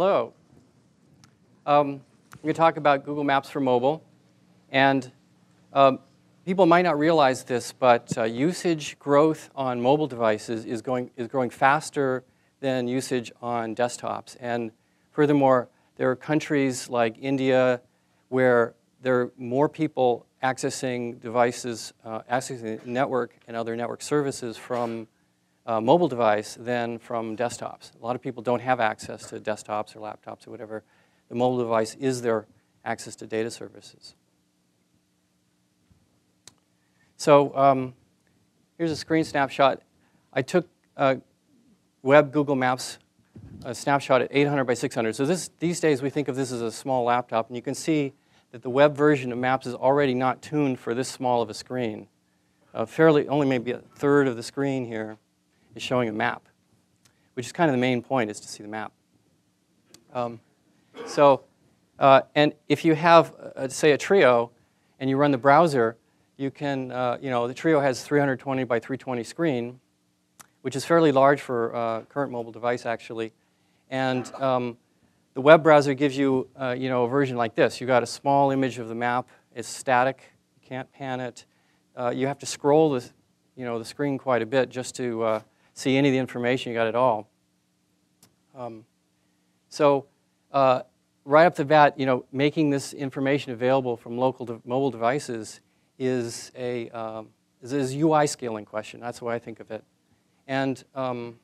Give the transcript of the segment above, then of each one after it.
Hello. Um, I'm going to talk about Google Maps for mobile. And um, people might not realize this, but uh, usage growth on mobile devices is, going, is growing faster than usage on desktops. And furthermore, there are countries like India where there are more people accessing devices, uh, accessing the network and other network services from a mobile device than from desktops. A lot of people don't have access to desktops or laptops or whatever. The mobile device is their access to data services. So um, here's a screen snapshot. I took a web Google Maps a snapshot at 800 by 600. So this, these days we think of this as a small laptop, and you can see that the web version of Maps is already not tuned for this small of a screen. Uh, fairly, only maybe a third of the screen here is showing a map, which is kind of the main point, is to see the map. Um, so, uh, and if you have, uh, say, a Treo, and you run the browser, you can, uh, you know, the Treo has 320 by 320 screen, which is fairly large for uh, current mobile device, actually. And um, the web browser gives you, uh, you know, a version like this. You got a small image of the map. It's static. You can't pan it. You have to scroll the, you know, the screen quite a bit just to see any of the information. You got it all. Um, so uh, right up the bat, you know, making this information available from local de mobile devices is a um, is a UI scaling question. That's the way I think of it. And um,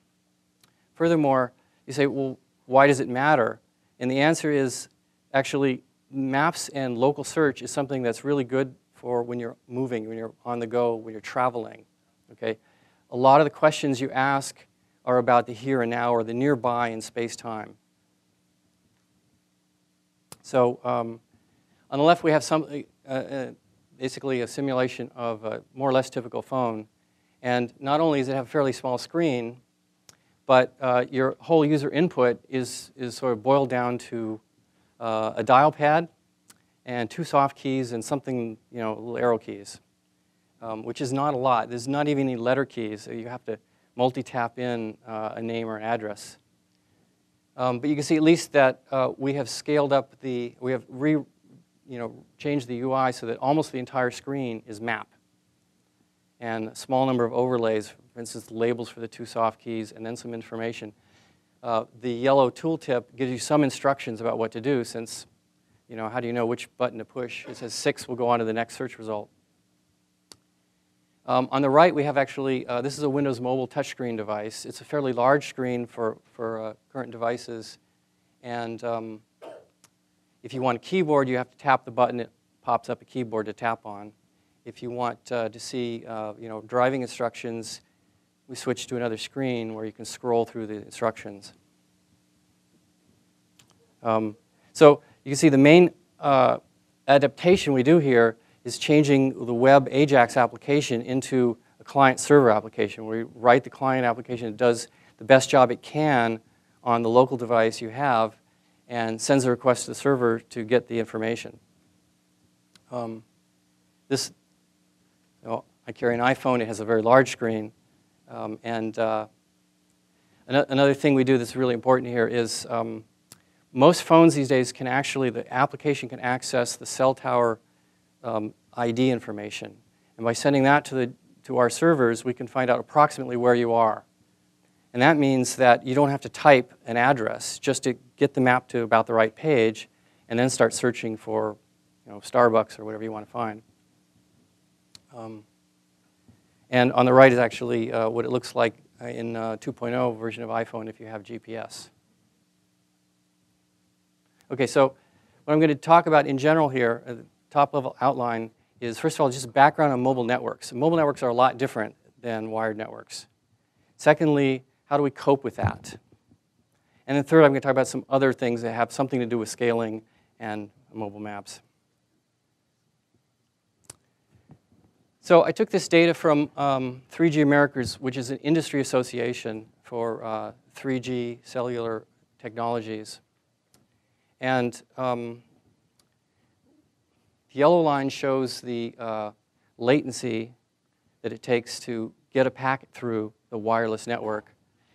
furthermore, you say, well, why does it matter? And the answer is actually maps and local search is something that's really good for when you're moving, when you're on the go, when you're traveling. Okay? A lot of the questions you ask are about the here and now or the nearby in space-time. So um, on the left, we have some, uh, uh, basically a simulation of a more or less typical phone. And not only does it have a fairly small screen, but uh, your whole user input is, is sort of boiled down to uh, a dial pad and two soft keys and something, you know, little arrow keys, um, which is not a lot. There's not even any letter keys. So you have to multi-tap in uh, a name or an address. Um, but you can see at least that uh, we have scaled up the, we have re, you know, changed the UI so that almost the entire screen is map. And a small number of overlays for instance, labels for the two soft keys, and then some information. Uh, the yellow tooltip gives you some instructions about what to do since, you know, how do you know which button to push? It says six will go on to the next search result. Um, on the right, we have actually, uh, this is a Windows Mobile touchscreen device. It's a fairly large screen for, for uh, current devices. And um, if you want a keyboard, you have to tap the button. It pops up a keyboard to tap on. If you want uh, to see, uh, you know, driving instructions, we switch to another screen where you can scroll through the instructions. Um, so you can see the main uh, adaptation we do here is changing the web AJAX application into a client-server application where we write the client application. It does the best job it can on the local device you have and sends a request to the server to get the information. Um, this, well, I carry an iPhone. It has a very large screen. Um, and uh, another thing we do that's really important here is um, most phones these days can actually, the application can access the cell tower um, ID information. And by sending that to, the, to our servers, we can find out approximately where you are. And that means that you don't have to type an address just to get the map to about the right page and then start searching for you know, Starbucks or whatever you want to find. Um, and on the right is actually uh, what it looks like uh, in uh, 2.0 version of iPhone if you have GPS. Okay, so what I'm going to talk about in general here, uh, top level outline, is first of all just background on mobile networks. mobile networks are a lot different than wired networks. Secondly, how do we cope with that? And then third, I'm going to talk about some other things that have something to do with scaling and mobile maps. So I took this data from um, 3G Americas, which is an industry association for uh, 3G cellular technologies. And um, the yellow line shows the uh, latency that it takes to get a packet through the wireless network.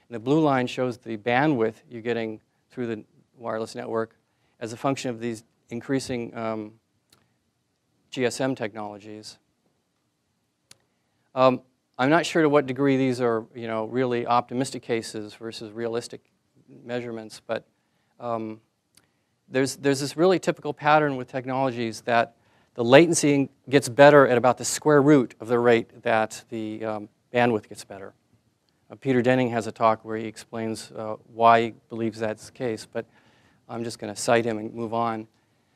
And the blue line shows the bandwidth you're getting through the wireless network as a function of these increasing um, GSM technologies. Um, I'm not sure to what degree these are, you know, really optimistic cases versus realistic measurements, but um, there's, there's this really typical pattern with technologies that the latency gets better at about the square root of the rate that the um, bandwidth gets better. Uh, Peter Denning has a talk where he explains uh, why he believes that's the case, but I'm just going to cite him and move on.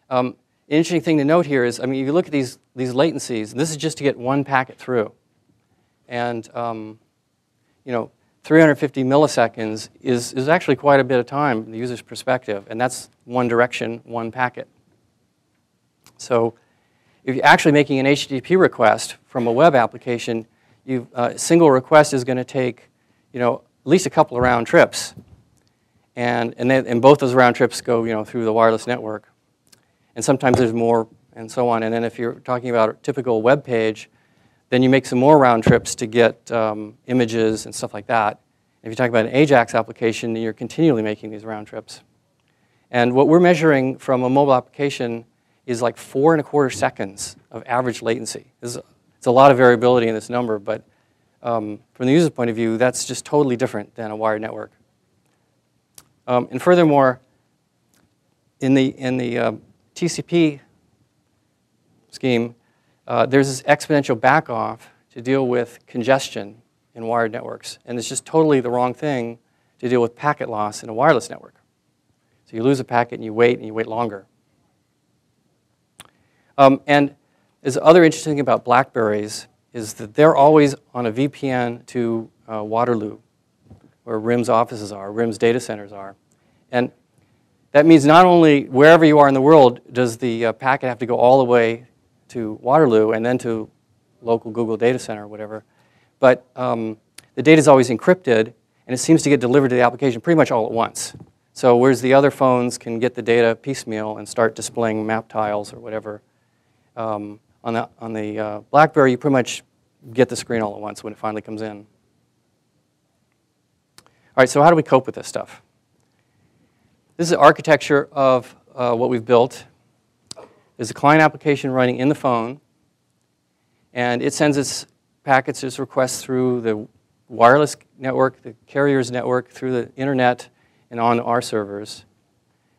Um, interesting thing to note here is, I mean, if you look at these, these latencies, this is just to get one packet through. And, um, you know, 350 milliseconds is, is actually quite a bit of time from the user's perspective, and that's one direction, one packet. So if you're actually making an HTTP request from a web application, uh, a single request is going to take, you know, at least a couple of round trips. And, and, then, and both those round trips go, you know, through the wireless network. And sometimes there's more and so on. And then if you're talking about a typical web page, then you make some more round trips to get um, images and stuff like that. If you talk about an AJAX application, then you're continually making these round trips. And what we're measuring from a mobile application is like four and a quarter seconds of average latency. It's, a lot of variability in this number, but um, from the user's point of view, that's just totally different than a wired network. Um, and furthermore, in the, in the uh, TCP scheme, uh, there's this exponential backoff to deal with congestion in wired networks. And it's just totally the wrong thing to deal with packet loss in a wireless network. So you lose a packet and you wait and you wait longer. Um, and there's other interesting thing about Blackberries is that they're always on a VPN to uh, Waterloo, where RIM's offices are, RIM's data centers are. And that means not only wherever you are in the world does the uh, packet have to go all the way to Waterloo and then to local Google data center or whatever, but um, the data is always encrypted and it seems to get delivered to the application pretty much all at once. So whereas the other phones can get the data piecemeal and start displaying map tiles or whatever, um, on the, on the uh, BlackBerry, you pretty much get the screen all at once when it finally comes in. All right, so how do we cope with this stuff? This is the architecture of uh, what we've built. There's a client application running in the phone, and it sends its packets, its requests through the wireless network, the carrier's network, through the internet, and on our servers.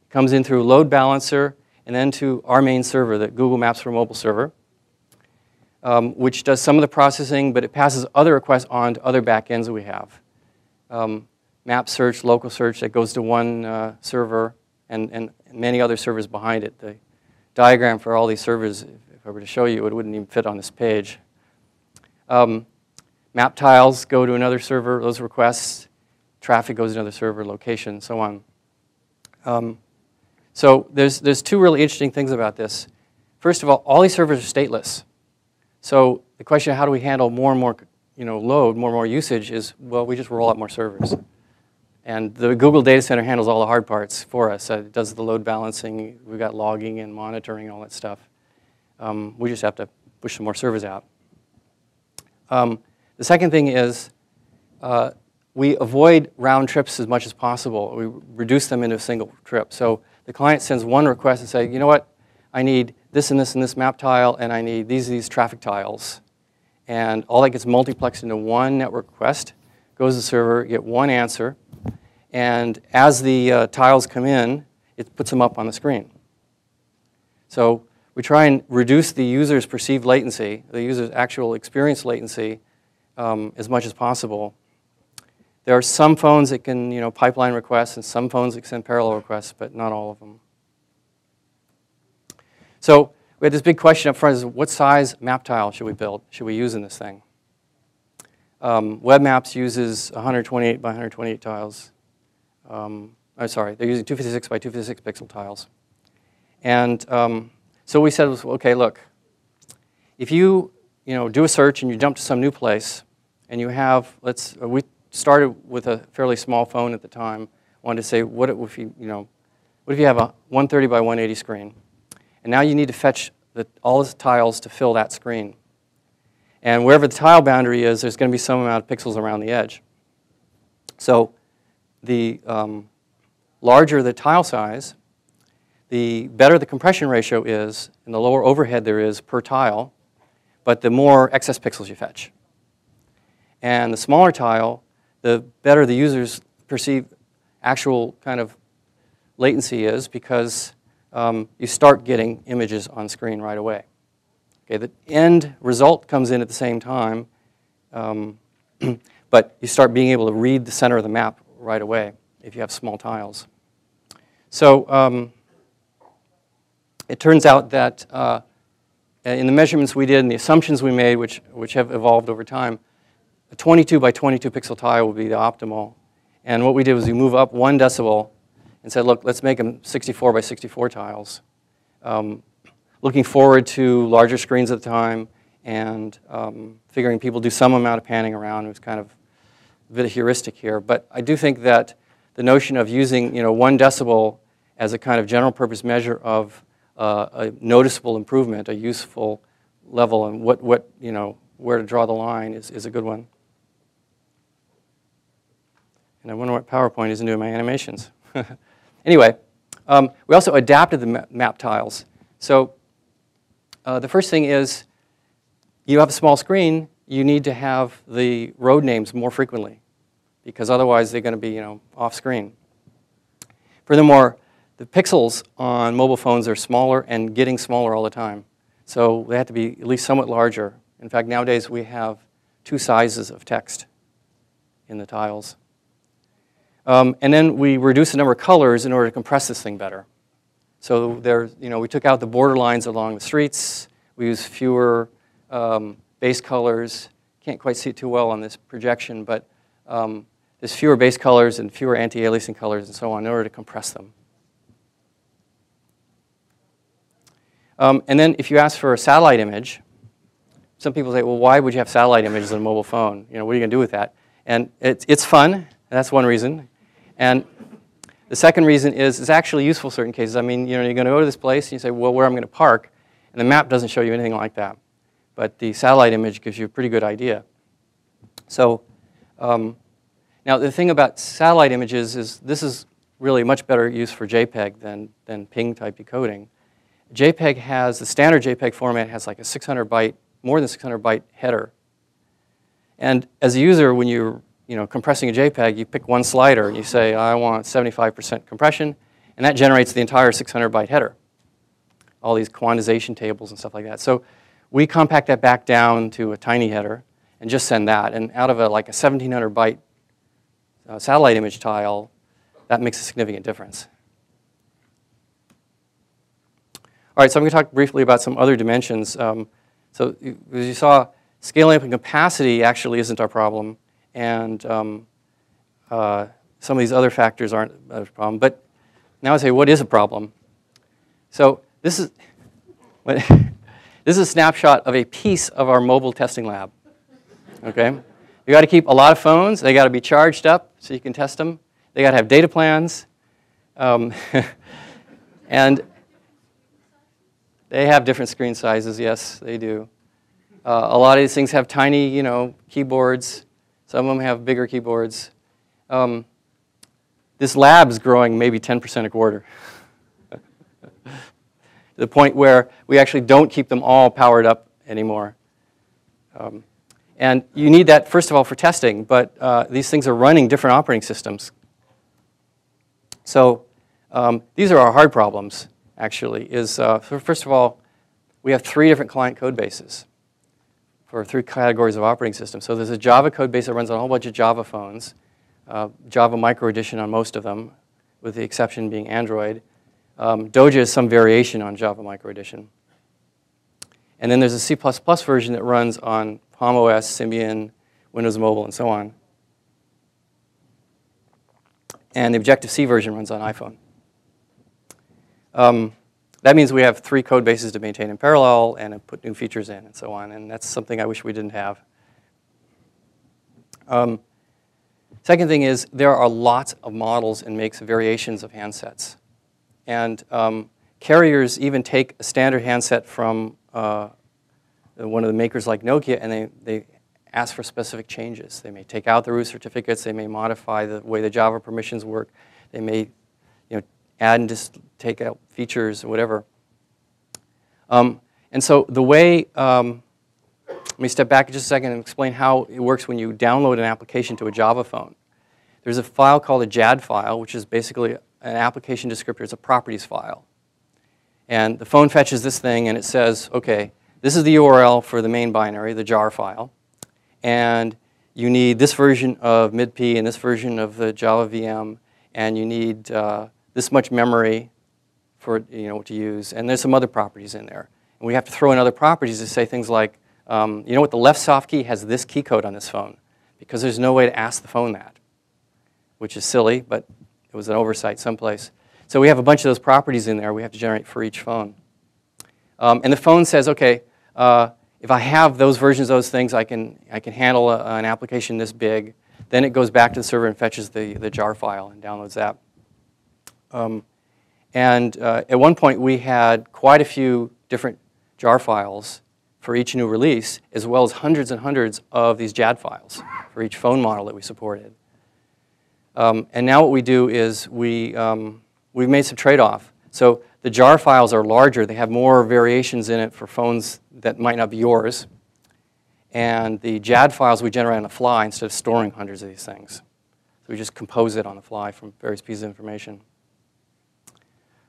It comes in through load balancer, and then to our main server, the Google Maps for Mobile server, um, which does some of the processing, but it passes other requests on to other backends that we have. Um, map search, local search, that goes to one uh, server and, and many other servers behind it. The diagram for all these servers, if I were to show you, it wouldn't even fit on this page. Um, map tiles go to another server, those requests. Traffic goes to another server, location, so on. So there's, there's two really interesting things about this. First of all, all these servers are stateless. So the question of how do we handle more and more you know, load, more and more usage is, well, we just roll out more servers. And the Google Data Center handles all the hard parts for us. Uh, it does the load balancing. We've got logging and monitoring all that stuff. Um, we just have to push some more servers out. Um, the second thing is uh, we avoid round trips as much as possible. We reduce them into a single trip. So the client sends one request and say, you know what, I need this and this and this map tile, and I need these these traffic tiles. And all that gets multiplexed into one network request, goes to the server, get one answer, and as the uh, tiles come in, it puts them up on the screen. So we try and reduce the user's perceived latency, the user's actual experience latency, um, as much as possible. There are some phones that can, you know, pipeline requests and some phones that send parallel requests, but not all of them. So we had this big question up front is what size map tile should we build, should we use in this thing? Um, WebMaps uses 128 by 128 tiles. Um, I'm sorry, they're using 256 by 256 pixel tiles. And um, so we said, okay, look, if you, you know, do a search and you jump to some new place and you have, let's, we started with a fairly small phone at the time. Wanted to say, what if you, you know, what if you have a 130 by 180 screen, and now you need to fetch the, all the tiles to fill that screen. And wherever the tile boundary is, there's going to be some amount of pixels around the edge. So the um, larger the tile size, the better the compression ratio is and the lower overhead there is per tile, but the more excess pixels you fetch. And the smaller tile, the better the users perceive actual kind of latency is because um, you start getting images on screen right away. Okay, the end result comes in at the same time, um, but you start being able to read the center of the map right away if you have small tiles. So um, it turns out that uh, in the measurements we did and the assumptions we made, which, which have evolved over time, a 22 by 22 pixel tile would be the optimal. And what we did was we move up one decibel and said, look, let's make them 64 by 64 tiles. Um, looking forward to larger screens at the time and um, figuring people do some amount of panning around. It was kind of a bit of heuristic here. But I do think that the notion of using you know, one decibel as a kind of general purpose measure of uh, a noticeable improvement, a useful level, and what, what, you know, where to draw the line is, is a good one. And I wonder what PowerPoint is doing my animations. Anyway, um, we also adapted the map tiles. So uh, the first thing is you have a small screen, you need to have the road names more frequently because otherwise they're going to be you know, off screen. Furthermore, the pixels on mobile phones are smaller and getting smaller all the time. So they have to be at least somewhat larger. In fact, nowadays we have two sizes of text in the tiles. Um, and then we reduced the number of colors in order to compress this thing better. So there, you know, we took out the border lines along the streets. We used fewer um, base colors. Can't quite see it too well on this projection, but um, there's fewer base colors and fewer anti-aliasing colors and so on in order to compress them. Um, and then if you ask for a satellite image, some people say, well, why would you have satellite images on a mobile phone? You know, what are you going to do with that? And it's, it's fun. And that's one reason. And the second reason is it's actually useful in certain cases. I mean, you know, you're going to go to this place and you say, well, where am I'm going to park, and the map doesn't show you anything like that. But the satellite image gives you a pretty good idea. So um, now the thing about satellite images is this is really much better use for JPEG than, than PNG type decoding. JPEG has, the standard JPEG format has like a 600 byte, more than 600 byte header. And as a user, when you're you know, compressing a JPEG, you pick one slider and you say, I want 75% compression, and that generates the entire 600 byte header. All these quantization tables and stuff like that. So we compact that back down to a tiny header and just send that. And out of a, like a 1700 byte uh, satellite image tile, that makes a significant difference. All right, so I'm going to talk briefly about some other dimensions. Um, so as you saw, scaling up and capacity actually isn't our problem and um, uh, some of these other factors aren't a problem. But now I say, what is a problem? So this is, this is a snapshot of a piece of our mobile testing lab. Okay? You got to keep a lot of phones. They got to be charged up so you can test them. They got to have data plans. Um, and they have different screen sizes, yes, they do. Uh, a lot of these things have tiny, you know, keyboards. Some of them have bigger keyboards. Um, this lab is growing maybe 10% a quarter. to the point where we actually don't keep them all powered up anymore. Um, and you need that, first of all, for testing, but uh, these things are running different operating systems. So um, these are our hard problems, actually, is uh, first of all, we have three different client code bases for three categories of operating systems. So there's a Java code base that runs on a whole bunch of Java phones, uh, Java Micro Edition on most of them, with the exception being Android. Um, Doja is some variation on Java Micro Edition. And then there's a C++ version that runs on Palm OS, Symbian, Windows Mobile, and so on. And the Objective-C version runs on iPhone. Um, that means we have three code bases to maintain in parallel and put new features in and so on. And that's something I wish we didn't have. Um, second thing is there are lots of models and makes variations of handsets. And um, carriers even take a standard handset from uh, one of the makers like Nokia and they, they ask for specific changes. They may take out the root certificates. They may modify the way the Java permissions work. They may add and just take out features or whatever. Um, and so the way, um, let me step back just a second and explain how it works when you download an application to a Java phone. There's a file called a JAD file, which is basically an application descriptor. It's a properties file. And the phone fetches this thing and it says, okay, this is the URL for the main binary, the jar file. And you need this version of MIDP and this version of the Java VM, and you need uh, this much memory for you know to use, and there's some other properties in there. And we have to throw in other properties to say things like, um, you know what, the left soft key has this key code on this phone, because there's no way to ask the phone that, which is silly, but it was an oversight someplace. So we have a bunch of those properties in there we have to generate for each phone. Um, and the phone says, okay, uh, if I have those versions of those things, I can, I can handle a, an application this big. Then it goes back to the server and fetches the, the jar file and downloads that. Um, and uh, at one point, we had quite a few different jar files for each new release, as well as hundreds and hundreds of these JAD files for each phone model that we supported. Um, and now what we do is we, um, we've made some trade-off. So the jar files are larger. They have more variations in it for phones that might not be yours. And the JAD files we generate on the fly instead of storing hundreds of these things. So we just compose it on the fly from various pieces of information.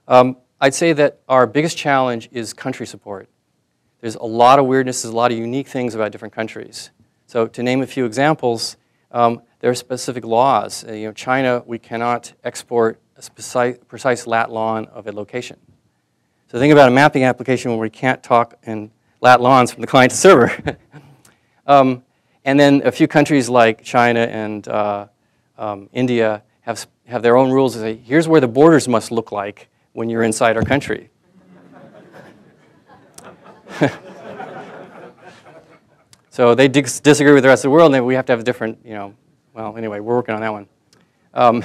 Um, I'd say that our biggest challenge is country support. There's a lot of weirdness, there's a lot of unique things about different countries. So to name a few examples, um, there are specific laws. Uh, you know, China, we cannot export a precise, precise lat lon of a location. So think about a mapping application where we can't talk in lat lons from the client to server. um, and then a few countries like China and uh, um, India have, have their own rules. Say, here's where the borders must look like when you're inside our country. so they dis disagree with the rest of the world, and we have to have a different, you know, well, anyway, we're working on that one. Um,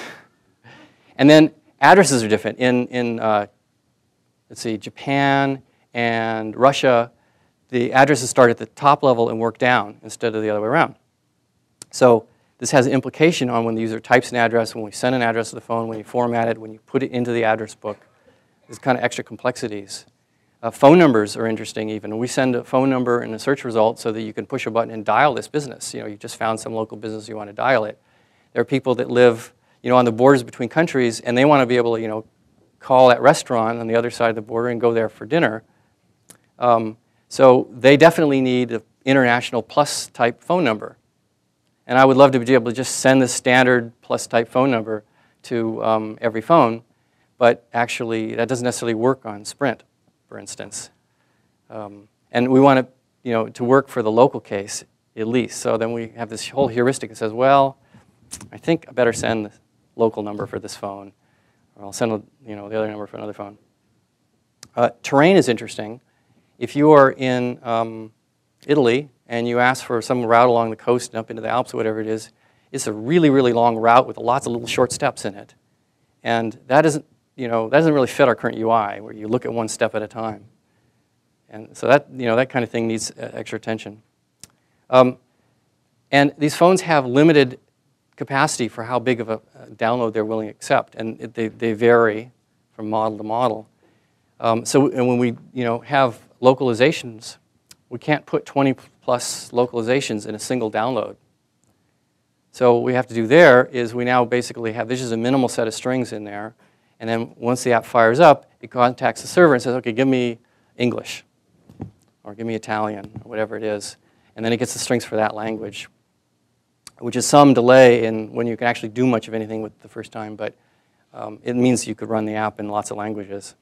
and then addresses are different. In, in uh, let's see, Japan and Russia, the addresses start at the top level and work down instead of the other way around. So this has an implication on when the user types an address, when we send an address to the phone, when you format it, when you put it into the address book. There's kind of extra complexities. Uh, phone numbers are interesting even. We send a phone number and a search result so that you can push a button and dial this business. You know, you just found some local business, you want to dial it. There are people that live you know, on the borders between countries, and they want to be able to, you know, call that restaurant on the other side of the border and go there for dinner. Um, so they definitely need an international plus type phone number. And I would love to be able to just send the standard plus type phone number to um, every phone, but actually that doesn't necessarily work on Sprint, for instance. Um, and we want it, you know, to work for the local case at least. So then we have this whole heuristic that says, well, I think I better send the local number for this phone, or I'll send you know, the other number for another phone. Uh, terrain is interesting. If you are in um, Italy and you ask for some route along the coast and up into the Alps or whatever it is, it's a really, really long route with lots of little short steps in it. And that doesn't, you know, that doesn't really fit our current UI, where you look at one step at a time. And so that, you know, that kind of thing needs uh, extra attention. Um, and these phones have limited capacity for how big of a download they're willing to accept, and it, they, they vary from model to model. Um, so and when we you know, have localizations, we can't put 20 plus localizations in a single download. So what we have to do there is we now basically have, this is a minimal set of strings in there, and then once the app fires up, it contacts the server and says, okay, give me English, or give me Italian, or whatever it is, and then it gets the strings for that language which is some delay in when you can actually do much of anything with the first time, but um, it means you could run the app in lots of languages.